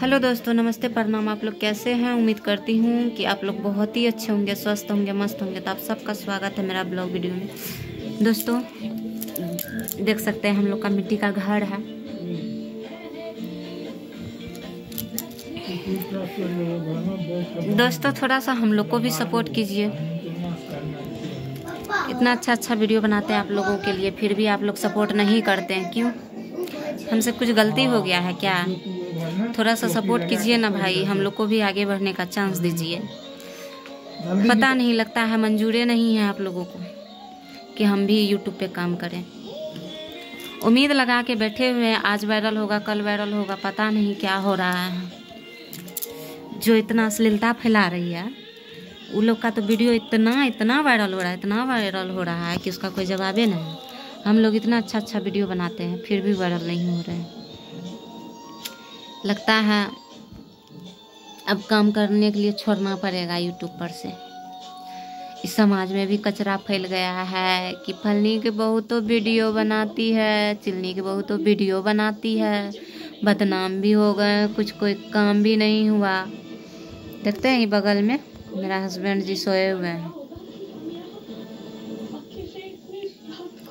Hello दोस्तों, नमस्ते। प्रणाम। आप लोग कैसे हैं? उम्मीद करती हूँ कि आप लोग बहुत ही अच्छे होंगे, स्वस्थ होंगे, मस्त होंगे। तो आप सबका स्वागत है मेरा ब्लॉग वीडियो में। दोस्तों, देख सकते हैं हम लोग का मिट्टी का घर है। दोस्तों थोड़ा सा हम लोग को भी सपोर्ट कीजिए। इतना अच्छा अच्छा वीडियो बनाते हैं आप लोगों के लिए, फिर भी आप लोग सपोर्ट नहीं करते हैं। क्यों? हमसे कुछ गलती हो गया है क्या? थोड़ा सा सपोर्ट कीजिए ना भाई, हम लोग को भी आगे बढ़ने का चांस दीजिए। पता नहीं लगता है, मंजूरे नहीं है आप लोगों को कि हम भी यूट्यूब पे काम करें। उम्मीद लगा के बैठे हुए हैं, आज वायरल होगा, कल वायरल होगा, पता नहीं क्या हो रहा है। जो इतना अश्लीलता फैला रही है उन लोग का तो वीडियो इतना इतना वायरल हो रहा है, इतना वायरल हो रहा है कि उसका कोई जवाब नहीं। हम लोग इतना अच्छा अच्छा वीडियो बनाते हैं, फिर भी वायरल नहीं हो रहे। हैं लगता है अब काम करने के लिए छोड़ना पड़ेगा यूट्यूब पर से। इस समाज में भी कचरा फैल गया है कि फलनी के बहू तो वीडियो बनाती है, चिलनी के बहू तो वीडियो बनाती है। बदनाम भी हो गए, कुछ कोई काम भी नहीं हुआ। देखते हैं बगल में मेरा हस्बैंड जी सोए हुए हैं।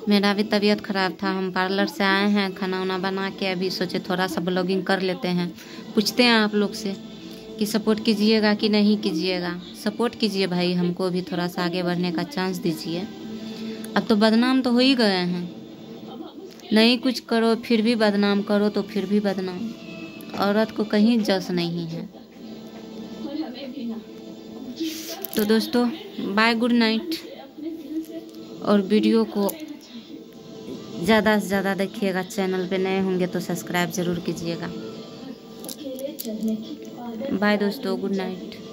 मेरा भी तबीयत ख़राब था। हम पार्लर से आए हैं, खाना वाना बना के अभी सोचे थोड़ा सा ब्लॉगिंग कर लेते हैं। पूछते हैं आप लोग से कि सपोर्ट कीजिएगा कि नहीं कीजिएगा। सपोर्ट कीजिए भाई, हमको भी थोड़ा सा आगे बढ़ने का चांस दीजिए। अब तो बदनाम तो हो ही गए हैं। नहीं कुछ करो, फिर भी बदनाम करो तो फिर भी बदनाम। औरत को कहीं जस नहीं है। तो दोस्तों बाय गुड नाइट और वीडियो को ज़्यादा से ज़्यादा देखिएगा चैनल पे नए होंगे तो सब्सक्राइब ज़रूर कीजिएगा। बाय दोस्तों गुड नाइट